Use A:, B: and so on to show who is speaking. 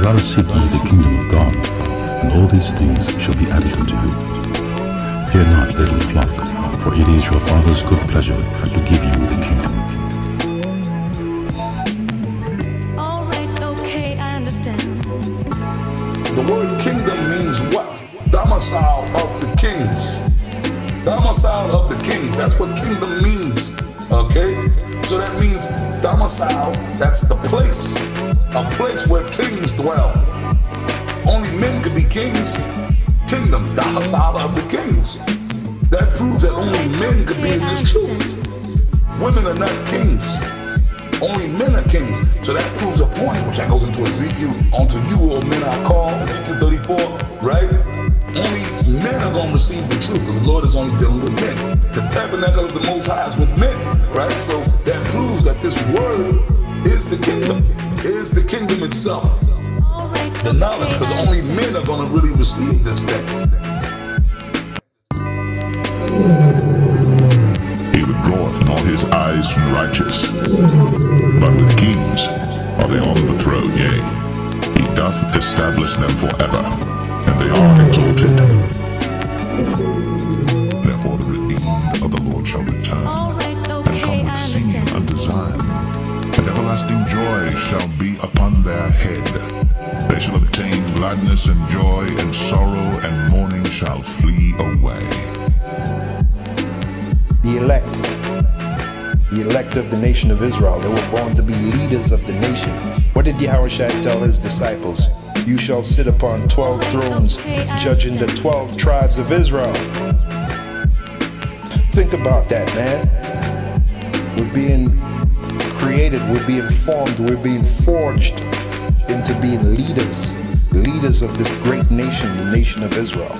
A: rather seek ye the kingdom of God, and all these things shall be added unto you. Fear not, little flock, for it is your Father's good pleasure to give you the kingdom.
B: All right, okay, I understand.
C: The word kingdom means what? Domicile of the kings. Domicile of the kings. That's what kingdom means. Okay? So that means domicile, that's the place. A place where kings dwell. Only men could be kings. Kingdom, domicile of the kings. That proves that only men could be in this truth. Women are not kings. Only men are kings. So that proves a point, which that goes into Ezekiel, onto you, all men I call, Ezekiel 34, right? Only men are going to receive the truth because the Lord is only dealing with men. The tabernacle of the Most High is with? So that proves that this word is the kingdom, is the kingdom itself. The knowledge, because only men are going to really receive this thing.
D: He withdraweth not his eyes from righteous, but with kings are they on the throne, yea. He doth establish them forever, and they are exalted. Everlasting joy shall be upon their head. They shall obtain gladness and joy, and sorrow and mourning shall flee away.
E: the elect, the elect of the nation of Israel. They were born to be leaders of the nation. What did Yahushua tell his disciples? You shall sit upon 12 thrones, judging the 12 tribes of Israel. Think about that, man. We're being we're being formed, we're being forged into being leaders, leaders of this great nation, the nation of Israel.